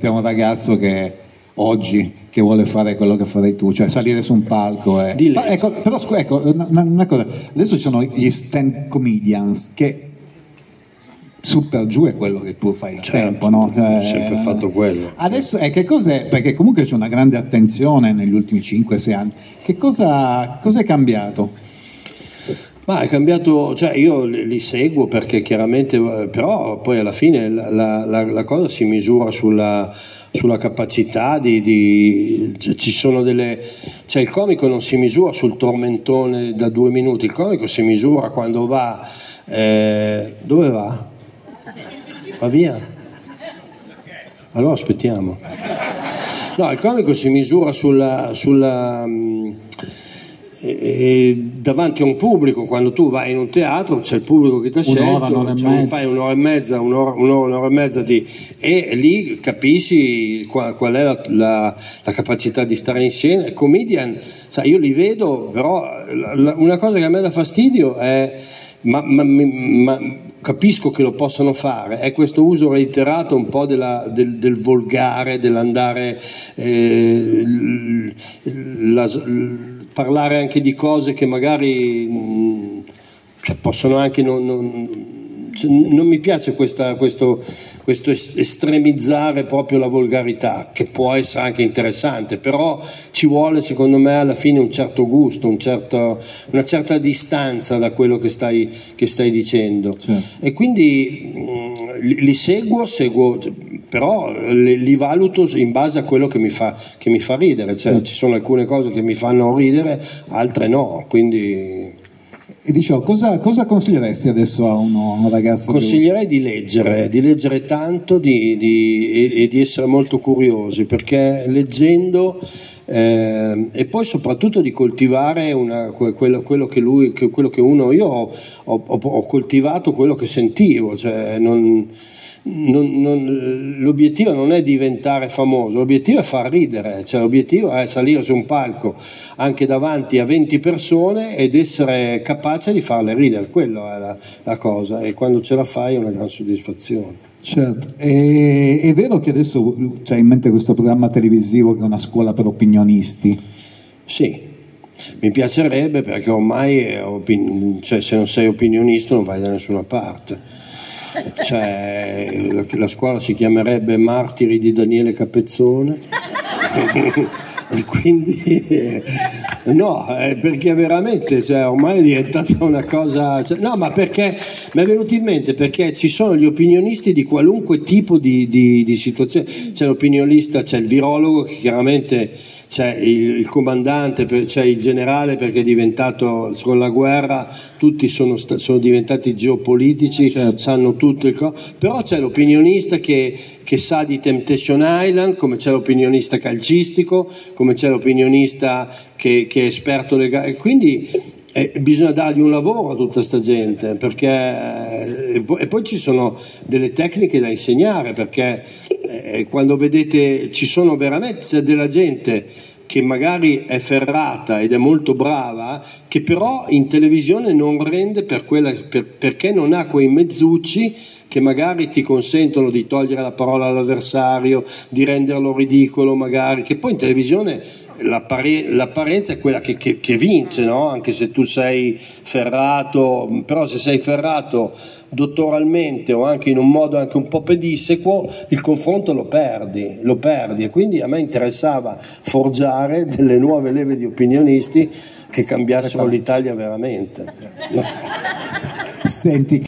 diresti a un ragazzo che oggi che vuole fare quello che farei tu, cioè salire su un palco e... Ma ecco, però ecco, una, una cosa, adesso ci sono gli stand comedians che super giù è quello che tu fai da Certo, tempo, no? ho sempre fatto quello. Adesso eh, che cos'è? Perché comunque c'è una grande attenzione negli ultimi 5-6 anni. Che cosa, cosa è cambiato? Ma è cambiato, cioè io li seguo perché chiaramente, eh, però poi alla fine la, la- la- cosa si misura sulla, sulla capacità di, di- cioè, ci sono delle, cioè il comico non si misura sul tormentone da due minuti, il comico si misura quando va, eh, dove va? Va via? Allora aspettiamo. No, il comico si misura sulla, sulla, eh, davanti a un pubblico, quando tu vai in un teatro c'è il pubblico che ti ha Un'ora, e cioè, fai un'ora e mezza, un'ora, un'ora, un'ora e mezza di, e lì capisci qua- qual è la, la- la capacità di stare in scena. Comedian, sai, io li vedo, però la- una cosa che a me dà fastidio è, ma, ma- ma capisco che lo possono fare, è questo uso reiterato un po' della- del, del volgare, dell'andare, eh, la- parlare anche di cose che magari mh, cioè, possono anche non, non- cioè, non mi piace questa- questo, questo es- estremizzare proprio la volgarità, che può essere anche interessante, però ci vuole secondo me alla fine un certo gusto, un certo- una certa distanza da quello che stai, che stai dicendo. Certo. E quindi mh, li, li seguo, seguo, però li, li valuto in base a quello che mi fa, che mi fa ridere, cioè ci sono alcune cose che mi fanno ridere, altre no, quindi... E dicevo, cosa, cosa consiglieresti adesso a uno, un ragazzo? che- Consiglierei di leggere, di leggere tanto di- di- e, e di essere molto curiosi, perché leggendo eh, e poi soprattutto di coltivare una- que- quello, quello che lui, che- quello che uno, io ho, ho- ho- coltivato quello che sentivo, cioè non- l'obiettivo non è diventare famoso, l'obiettivo è far ridere, cioè l'obiettivo è salire su un palco anche davanti a 20 persone ed essere capace di farle ridere, quella è la, la cosa e quando ce la fai è una gran soddisfazione. Certo, e, è vero che adesso c'è in mente questo programma televisivo che è una scuola per opinionisti. Sì, mi piacerebbe perché ormai opin- cioè, se non sei opinionista non vai da nessuna parte. Cioè, la, la scuola si chiamerebbe Martiri di Daniele Capezzone. e quindi no, perché veramente cioè, ormai è diventata una cosa. cioè, no, ma perché mi è venuto in mente perché ci sono gli opinionisti di qualunque tipo di, di- di situazione. C'è l'opinionista, c'è il virologo che chiaramente c'è il, comandante, c'è il generale perché è diventato con la guerra, tutti sono, sono diventati geopolitici, sanno tutto il co- però c'è l'opinionista che, che sa di Temptation Island, come c'è l'opinionista calcistico, come c'è l'opinionista che, che è esperto legale, quindi eh, bisogna dargli un lavoro a tutta sta gente perché eh, e, e poi ci sono delle tecniche da insegnare perché eh, quando vedete ci sono veramente della gente che magari è ferrata ed è molto brava, che però in televisione non rende per quella, per- perché non ha quei mezzucci che magari ti consentono di togliere la parola all'avversario, di renderlo ridicolo magari, che poi in televisione l'appare- l'apparenza è quella che, che- che vince, no? anche se tu sei ferrato, però se sei ferrato dottoralmente o anche in un modo anche un po' pedissequo, il confronto lo perdi, lo perdi e quindi a me interessava forgiare delle nuove leve di opinionisti che cambiassero l'Italia veramente. Senti,